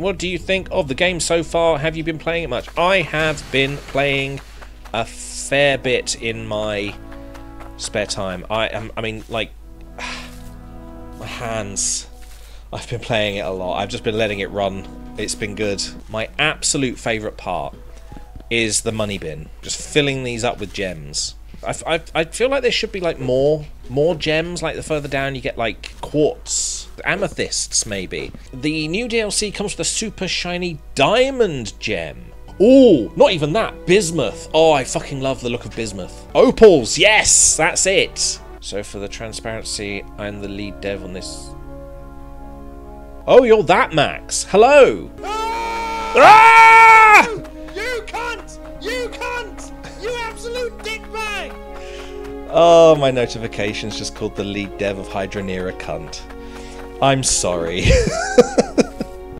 What do you think of the game so far? Have you been playing it much? I have been playing a fair bit in my spare time. I am. I mean, like my hands. I've been playing it a lot. I've just been letting it run. It's been good. My absolute favourite part is the money bin. Just filling these up with gems. I, I, I feel like there should be like more more gems. Like the further down you get like quartz, amethysts maybe. The new DLC comes with a super shiny diamond gem. Oh, not even that. Bismuth. Oh, I fucking love the look of bismuth. Opals. Yes, that's it. So for the transparency, I'm the lead dev on this. Oh, you're that Max. Hello. Ah! You cunt! You cunt! You absolute dickbag! Oh, my notification's just called the lead dev of Hydroneer a cunt. I'm sorry.